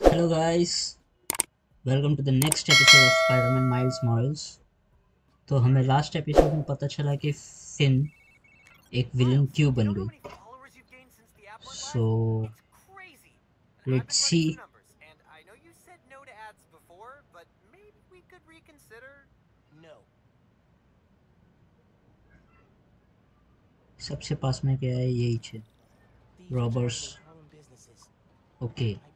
Hello guys, welcome to the next episode of Spider-Man Miles Morales. तो हमें last episode में पता चला कि फिन एक विलन क्यों बन गई could reconsider. No. सबसे पास में क्या है यही है Robbers. ओके Might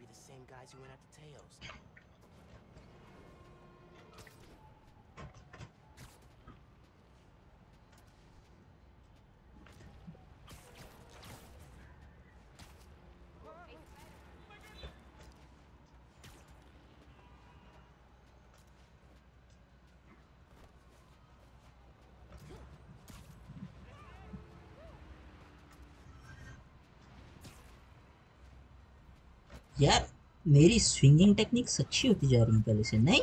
यार, मेरी स्विंगिंग टेक्निक्स अच्छी होती जा रही है पहले से, नहीं?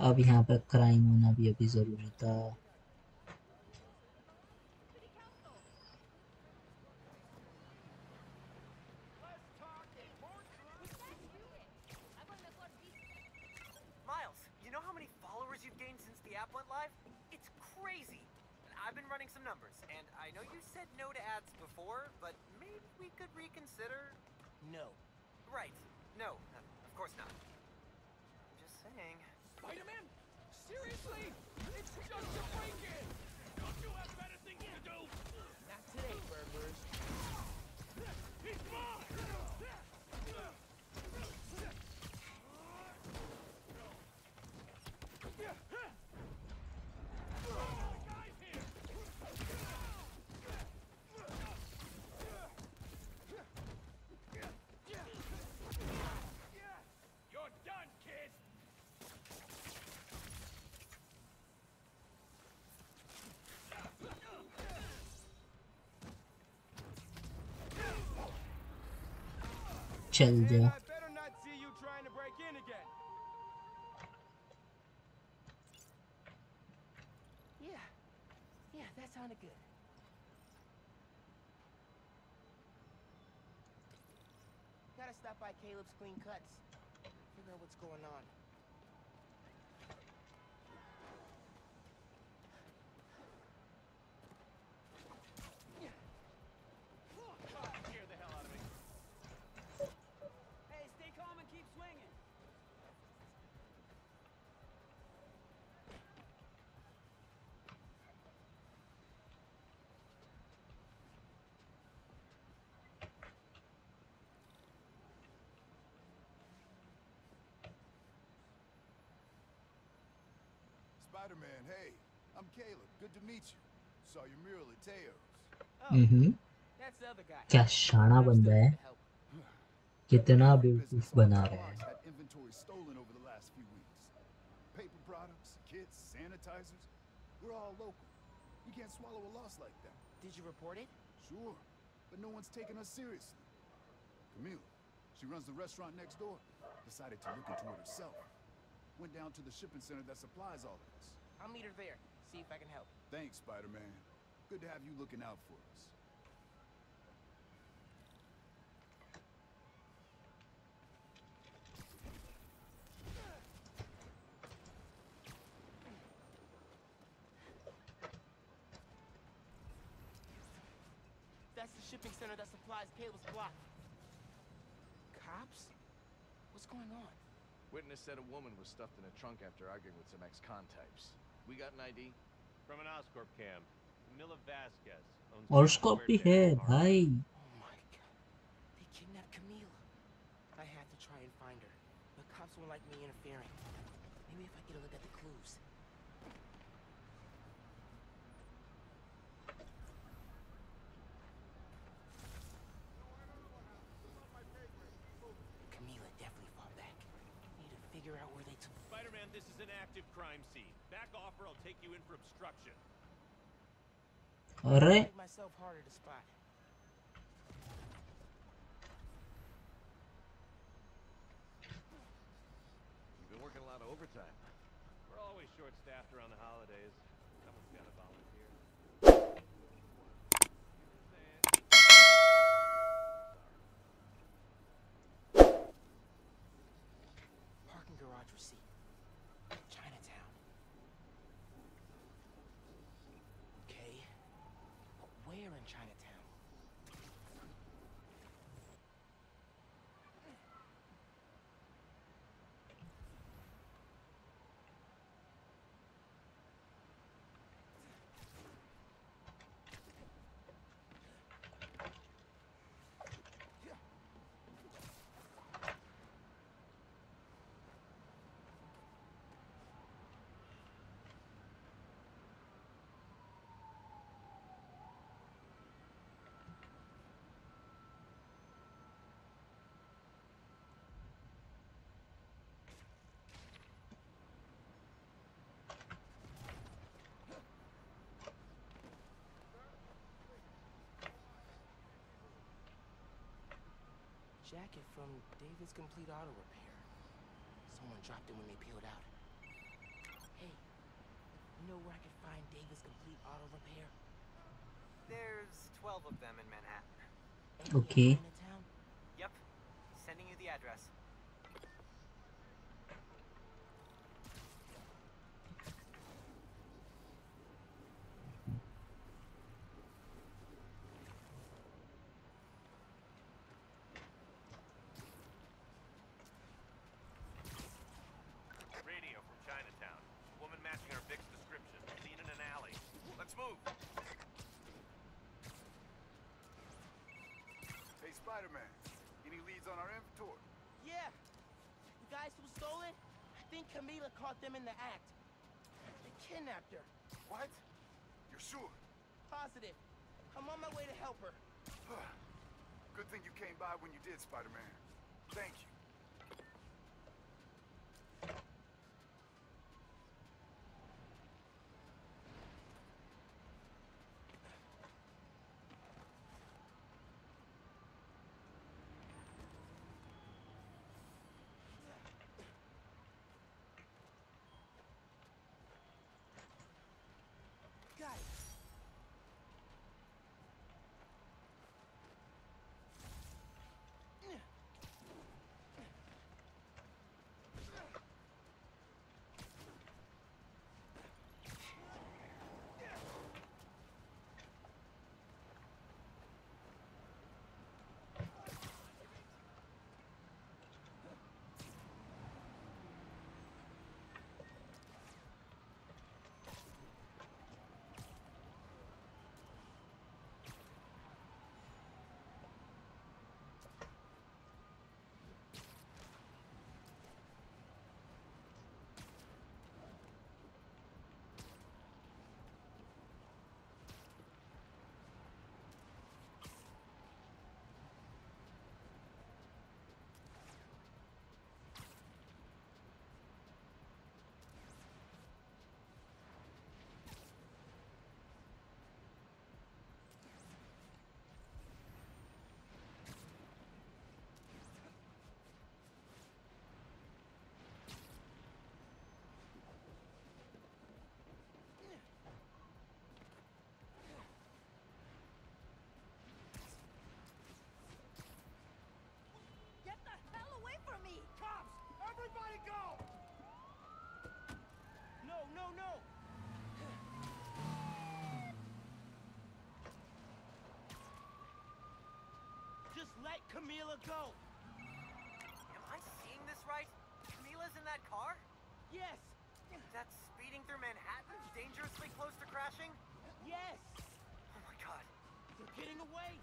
अब यहाँ पर क्राइम होना भी अभी ज़रूरी था। Been running some numbers, and I know you said no to ads before, but maybe we could reconsider. No. Right. No, uh, of course not. I'm just saying. Spider-Man? Seriously? It's just a break-in! Sounded good. Gotta stop by Caleb's Clean Cuts. Figure out what's going on. Spider-Man, hey, I'm Caleb. Good to meet you. Saw your mural at Teo's. Oh, hmm that's the other guy. क्या शाना बंदा है Understood the help. कितना Our बेवकूफ business बना on the रहा blocks है had inventory stolen over the last few weeks. Paper products, kits, sanitizers. We're all local. You can't swallow a loss like that. Did you report it? Sure, but no one's taking us seriously. Camila, she runs the restaurant next door. Decided to look into it herself. Went down to the shipping center that supplies all of this. I'll meet her there. See if I can help. Thanks, Spider-Man. Good to have you looking out for us. That's the shipping center that supplies Caleb's block. Cops? What's going on? Witness said a woman was stuffed in a trunk after arguing with some ex-con types. We got an ID? From an Oscorp cam. Mila Vasquez. Oscorp head, hi. Oh my god. They kidnapped Camille. I had to try and find her. Cops won't like me interfering. Maybe if I get a look at the clues. This is an active crime scene. Back off or I'll take you in for obstruction. अरे make myself harder to spot. You've been working a lot of overtime. We're always short-staffed around the holidays. Jacket from David's Complete Auto Repair. Someone dropped it when they peeled out. Hey, you know where I can find David's Complete Auto Repair? There's 12 of them in Manhattan. Okay. Yep. Sending you the address. Radio from Chinatown. Woman matching our Vic's description. Seen in an alley. Let's move. Hey, Spider-Man. Any leads on our inventory? Yeah. The guys who stole it, I think Camila caught them in the act. They kidnapped her. What? You're sure? Positive. I'm on my way to help her. Good thing you came by when you did, Spider-Man. Thank you. Go! Am I seeing this right? Camila's in that car? Yes! That's speeding through Manhattan, dangerously close to crashing? Yes! Oh my god. They're getting away!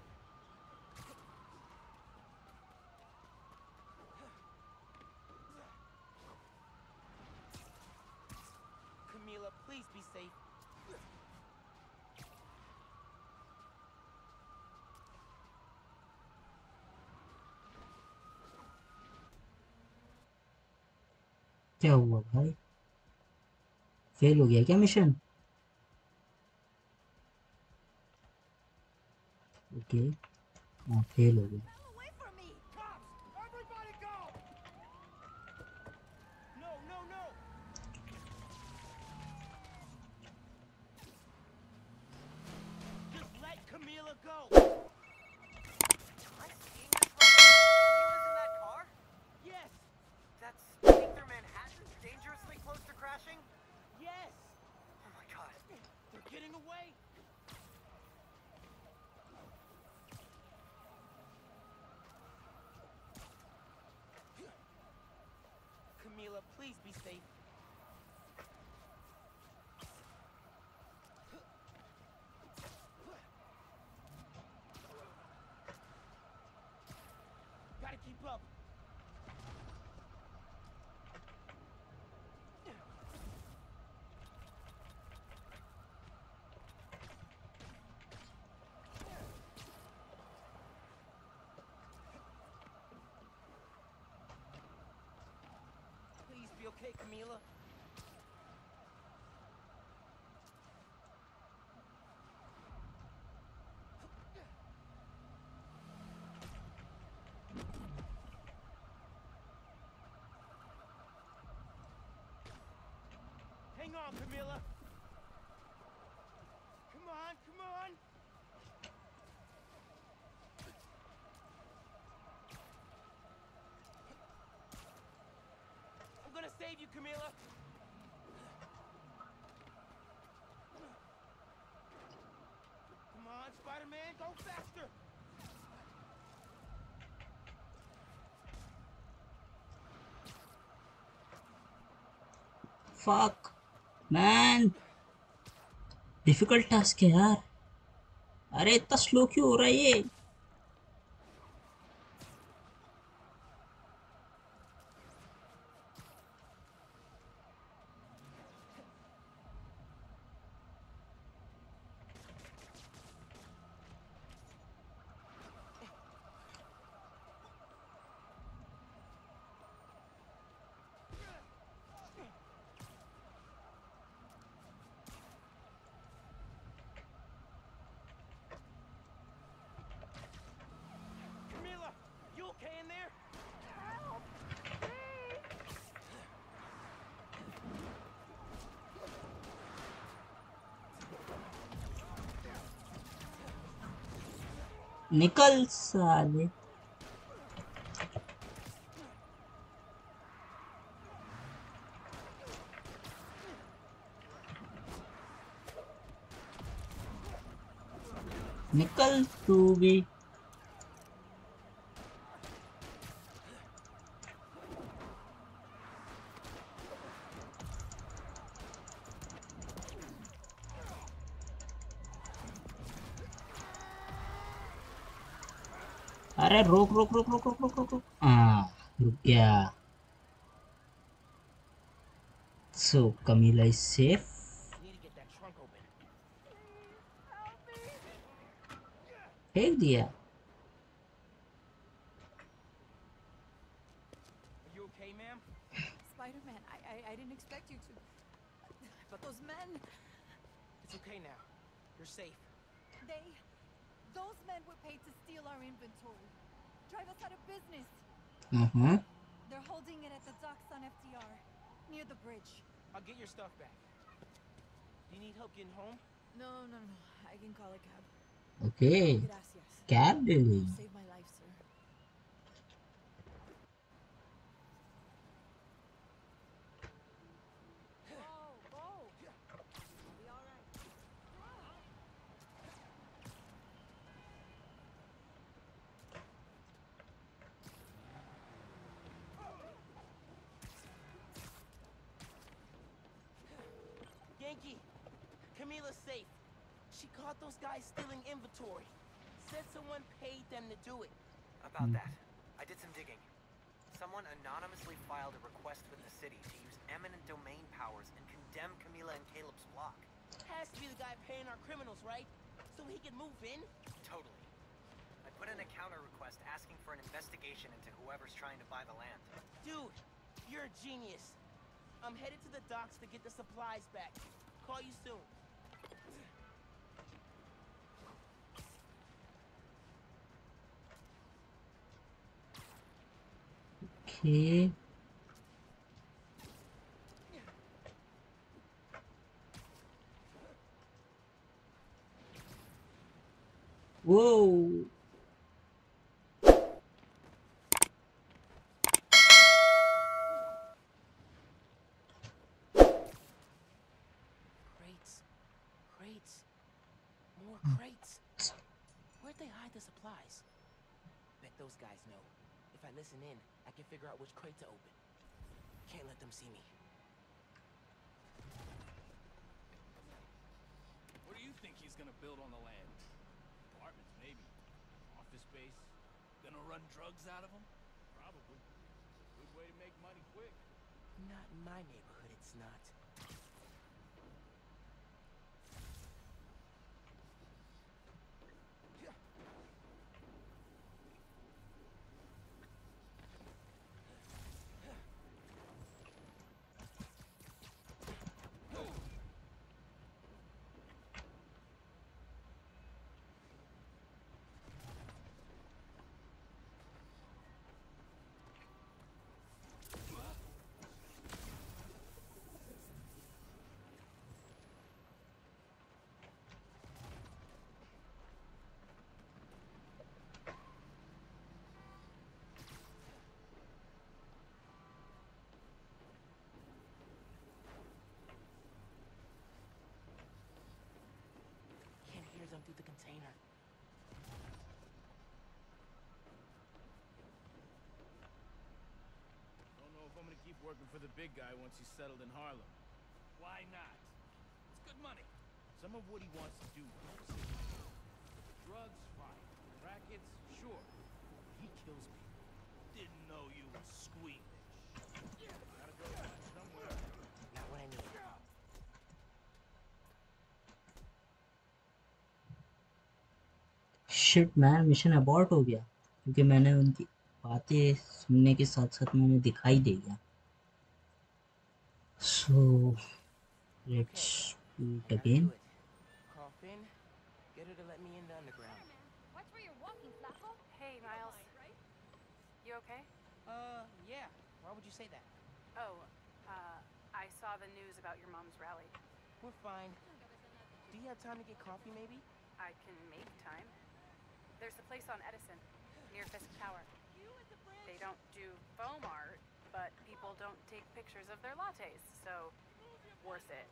क्या हुआ भाई? Fail हो गया क्या mission okay fail हो गया। the! Camila, please be safe. Gotta keep up. Okay, Camila. Hang on, Camila. Camila. Come on, Spider-Man, go faster. fuck man difficult task है यार अरे इतना स्लो क्यों हो रहा है ये Camila, you okay in there? निकल साले निकल तू भी ah ya, so सो कमीला safe. Safe dia. Ok. Gracias. Paying right? So he can move in? Totally. I put in a counter request asking for an investigation into whoever's trying to buy the land. Dude, you're a genius. I'm headed to the docks to get the supplies back. Call you soon. Okay. Whoa. Crates. Crates. More crates. Where'd they hide the supplies? Bet those guys know. If I listen in, I can figure out which crate to open. Can't let them see me. What do you think he's gonna build on the land? Space. Gonna run drugs out of them? Probably. Good way to make money quick. Not in my neighborhood, it's not. Can't hear them through the container. Don't know if I'm gonna keep working for the big guy once he's settled in Harlem. Why not? It's good money. Some of what he wants to do Drugs, fine. Rackets, sure. He kills me. Shit man mission abort हो गया क्योंकि मैंने उनकी बातें सुनने के साथ साथ मैंने दिखाई दे गया so let's it. Call Finn. Get her to let me in the underground. Watch where you're walking, Flaco. Hey, Miles. You okay? Uh, yeah. Why would you say that? Oh, uh, I saw the news about your mom's rally. We're fine. Do you have time to get coffee, maybe? I can make time. There's a place on Edison, near Fisk Tower. They don't do foam art, but people don't take pictures of their lattes, so worth it.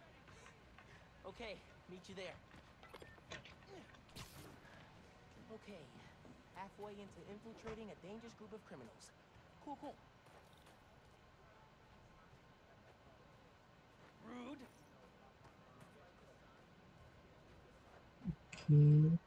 Okay, meet you there. Okay, halfway into infiltrating a dangerous group of criminals. Cool, cool. Rude. Okay.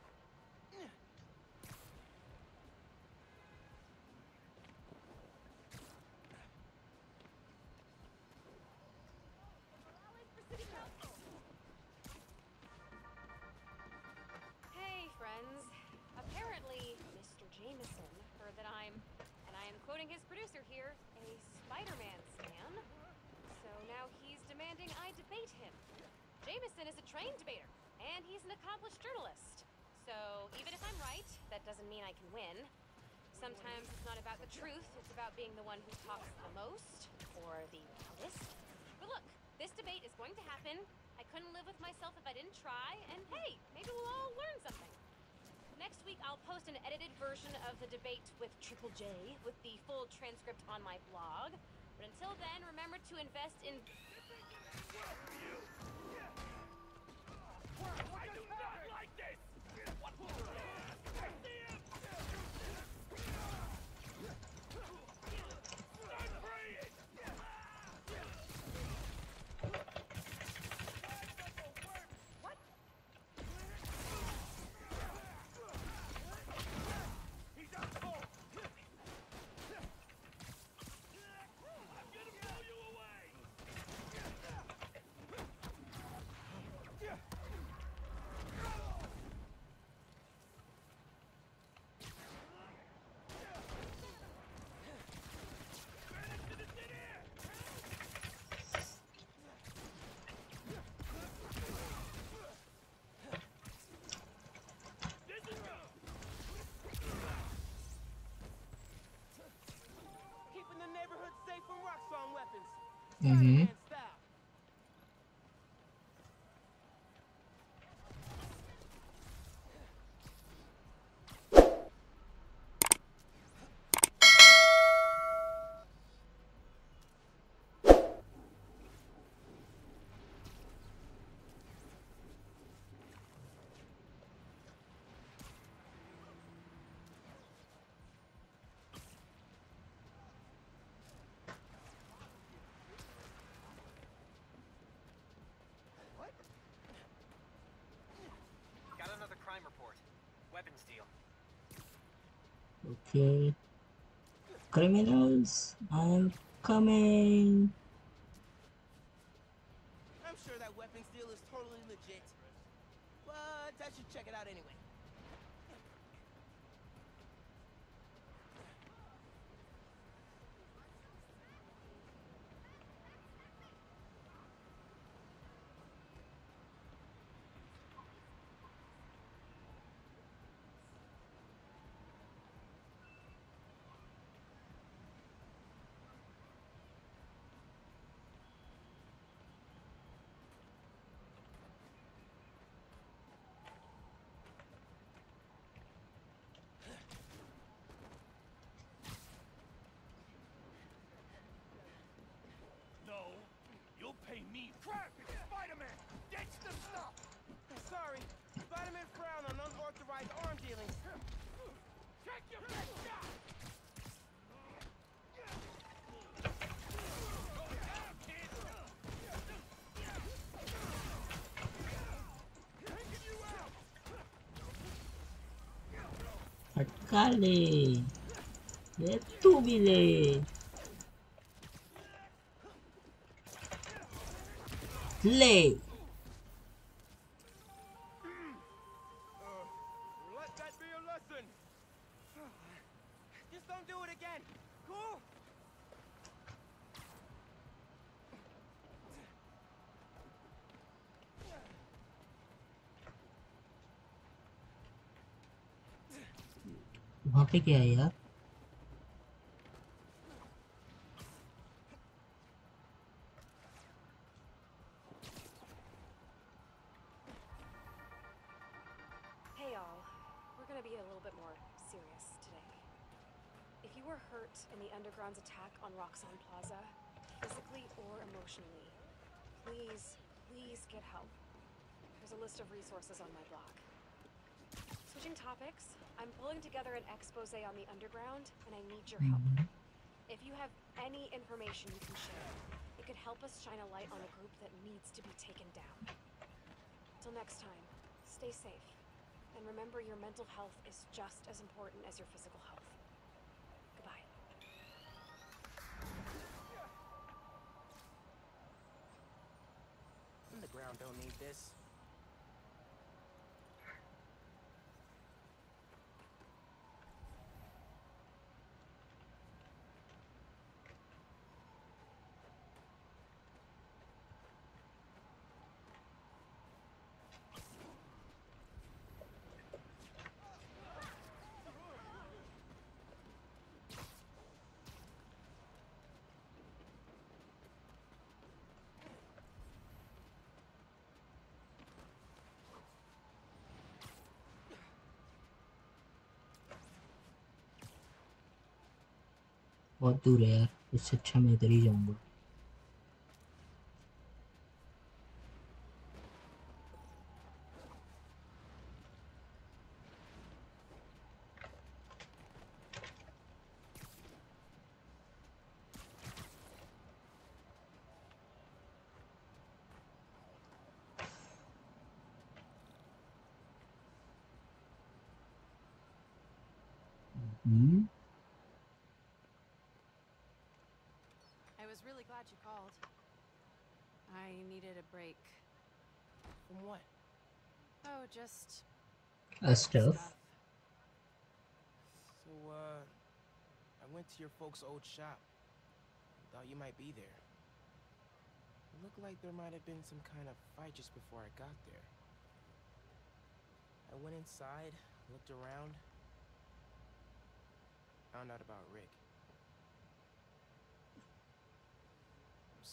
Here, a Spider-Man stan. So now he's demanding I debate him. Jameson is a trained debater, and he's an accomplished journalist. So even if I'm right, that doesn't mean I can win. Sometimes it's not about the truth, it's about being the one who talks the most, or the loudest. But look, this debate is going to happen. I couldn't live with myself if I didn't try, and hey, maybe we'll all learn something. Next week, I'll post an edited version of the debate with Triple J with the full transcript on my blog. But until then, remember to invest in. 嗯哼。Okay. Criminals, I'm coming. I'm sure that weapons deal is totally legit. But I should check it out anyway. No, you'll pay me. Crap! It's Spider-Man! Ditch the stuff! Sorry, Spider-Man frown on unauthorized arm dealing. Check your best shot! Kid! पे क्या है यार in the Underground's attack on Roxxon Plaza, physically or emotionally, please, please get help. There's a list of resources on my block. Switching topics, I'm pulling together an expose on the Underground, and I need your help. Mm-hmm. If you have any information you can share, it could help us shine a light on a group that needs to be taken down. Till next time, stay safe. And remember, your mental health is just as important as your physical health. Goodbye. Underground don't need this. बहुत दूर है यार इससे अच्छा मैं इधर ही जाऊँगा। Glad you called. I needed a break. From what? Oh, just Uh, stuff. So, uh, I went to your folks' old shop. Thought you might be there. It looked like there might have been some kind of fight just before I got there. I went inside, looked around, found out about Rick.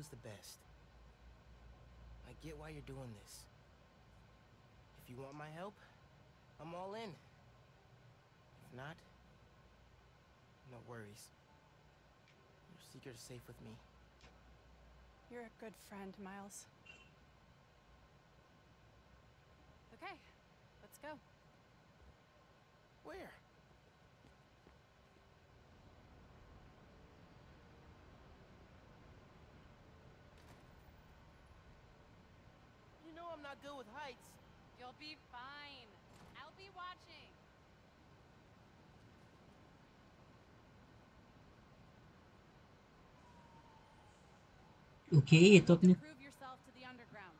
was the best. I get why you're doing this. If you want my help, I'm all in. If not, no worries. Your secret is safe with me. You're a good friend, Miles. Okay, let's go. Where? You know I'm not good with heights. You'll be fine. I'll be watching. Okay ये तो अपने Prove yourself to the underground.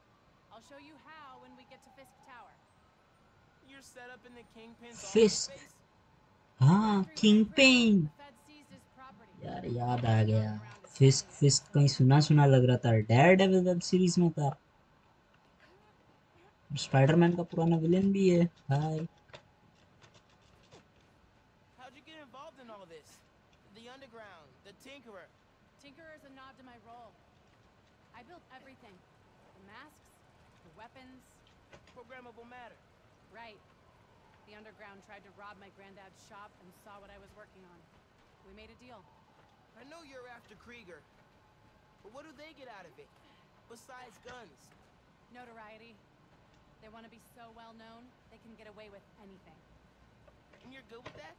I'll show you how when we get to Fisk Tower. You're set up in the Kingpin's Fisk. office space? हाँ king pen The Fed seized his property. यार याद आ गया फिस्क फिस्क कहीं सुना सुना लग रहा था डेयर डेविल वेब सीरीज में था स्पाइडरमैन का पुराना विलेन भी है hi How'd you get involved in all this? The underground, the Tinkerer. Tinkerer is a nod to my role. I built everything. The masks, the weapons. Programmable matter. Right. The underground tried to rob my granddad's shop and saw what I was working on. We made a deal. I know you're after Krieger. But what do they get out of it? Besides guns. Notoriety. They want to be so well known, they can get away with anything. And you're good with that?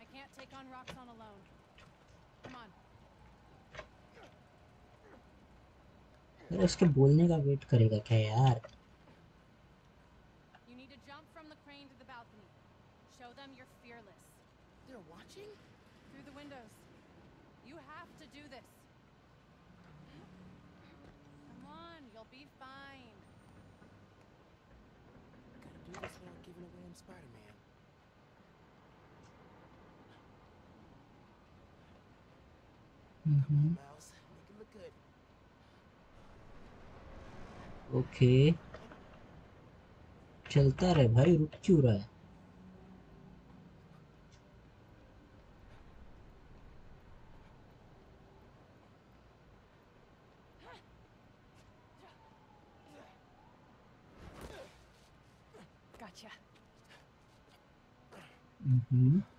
I can't take on Roxxon alone. Come on. यार उसके बोलने का wait करेगा क्या यार Mm-hmm. Okay चलता रहे भाई रुक क्यों रहा है? Mm-hmm.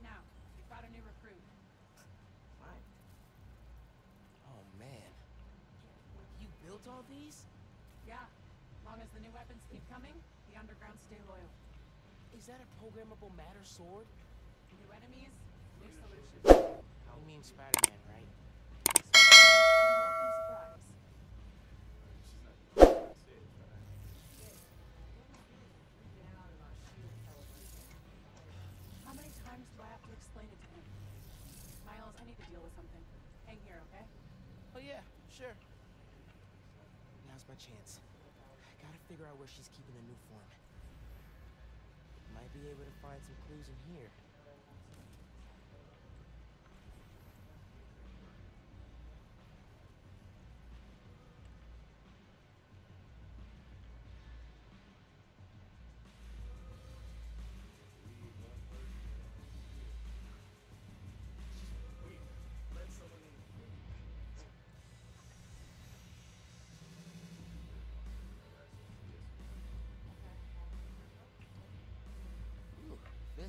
Not now. We've got a new recruit. Right. Oh, man. You built all these? Yeah. Long as the new weapons keep coming, the underground stay loyal. Is that a programmable matter sword? New enemies, new solutions. You mean Spider-Man, right? Welcome surprise. How many times do I have to explain it to him? Miles, I need to deal with something. Hang here, okay? Oh, yeah, Now's my chance. I gotta figure out where she's keeping the Nuform. Might be able to find some clues in here.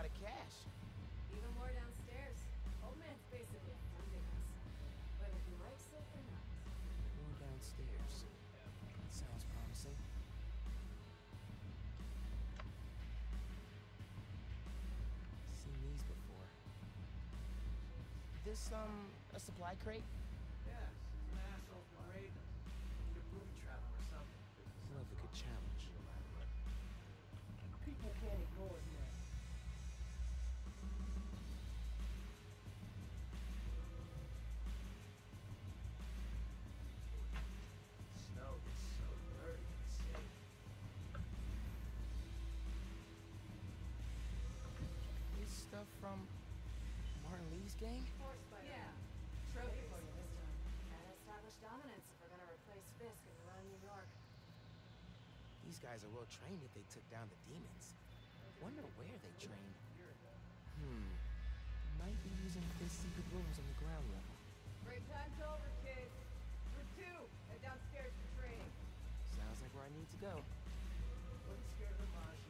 lot of cash. Even more downstairs. Old man's basically funding us. Whether he likes it or not. More downstairs. That sounds promising. Seen these before. This, um, a supply crate? Gang? Horse fighter. Yeah. Trophy for you this time. Gotta establish dominance if we're gonna replace Fisk and run New York. These guys are well trained if they took down the demons. Wonder where they trained. Hmm. Might be using this secret rooms on the ground level. Break time's over, kids. We're two. Head downstairs for training. Sounds like where I need to go. Wasn't scared of Magia,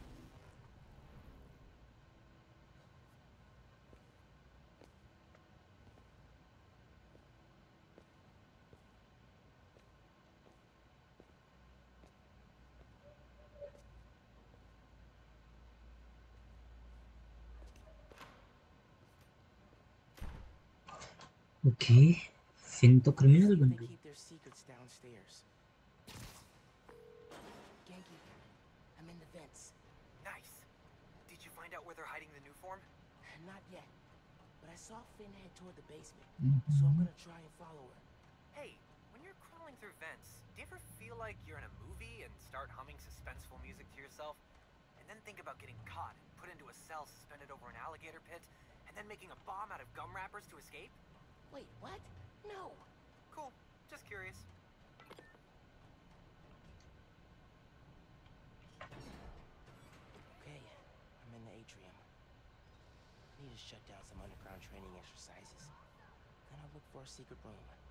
okay Phin to crime and the gang did you find out where they're okay Finn तो criminal बन गई Not yet, but I saw Phin head toward the basement, mm -hmm. so I'm gonna try and follow her. Hey, when you're crawling through vents, do you ever feel like you're in a movie and start humming suspenseful music to yourself? And then think about getting caught and put into a cell suspended over an alligator pit, and then making a bomb out of gum wrappers to escape? Wait, what? No. Cool. Just curious. Okay, I'm in the atrium. Need to shut down some underground training exercises. Then I'll look for a secret room.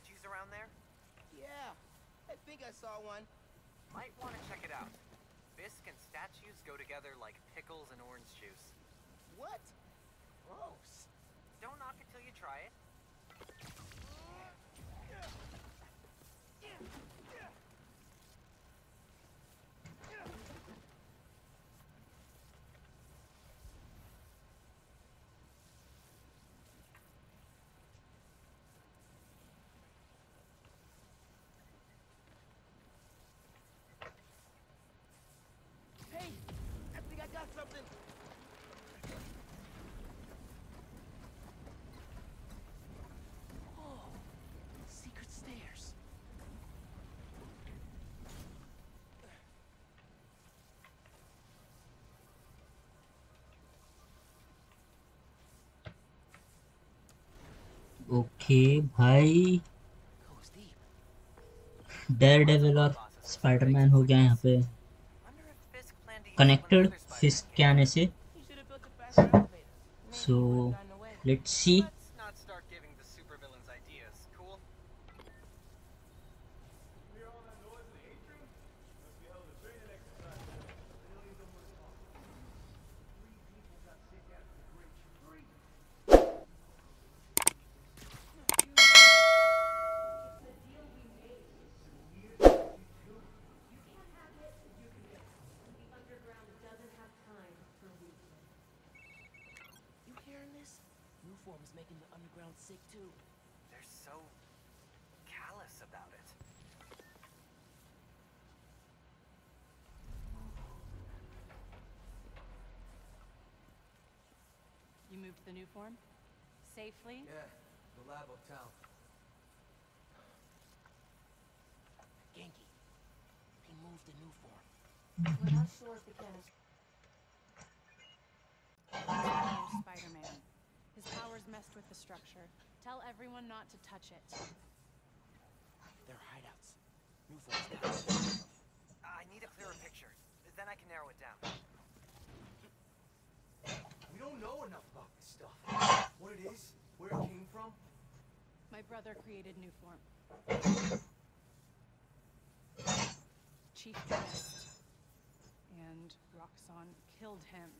statues around there? Yeah, I think I saw one. Might want to check it out. Fisk and statues go together like pickles and orange juice. What? Gross. Don't knock it till you try it. Okay, भाई। Daredevil और Spiderman हो गया यहाँ पे। Connected Fisk के आने से। So let's see sick too. They're so callous about it. You moved the Nuform? Safely? Yeah, the lab uptown. Ganke. He moved the new form. We're not sure if the canister. Spider-Man. His powers messed with the structure. Tell everyone not to touch it. They're hideouts. Nuform's down. I need a clearer picture. Then I can narrow it down. We don't know enough about this stuff. What it is, where it came from. My brother created Nuform. Chief Mist. And Roxxon killed him.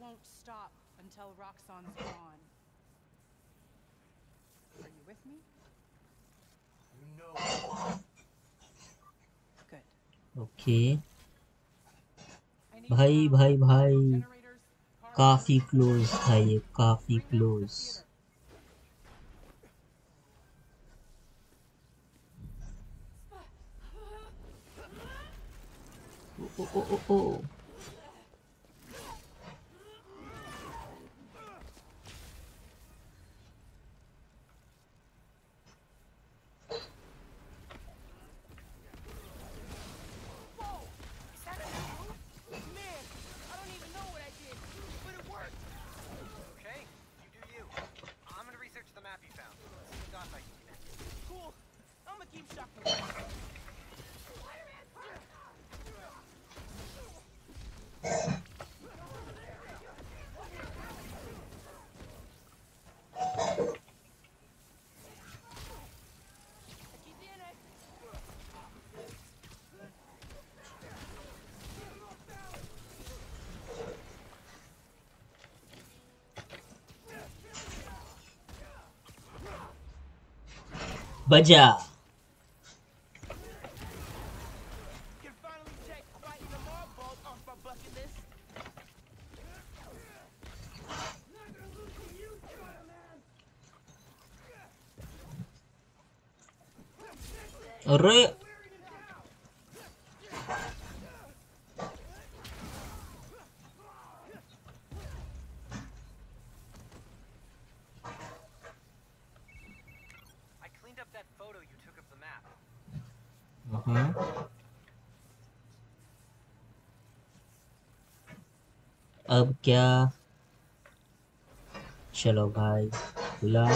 won't stop until Roxxon's gone. Are you with me? No. Good. Okay. भाई भाई भाई काफी close था ये काफी close oh oh oh ओ बजा Can अब क्या? चलो भाई खुला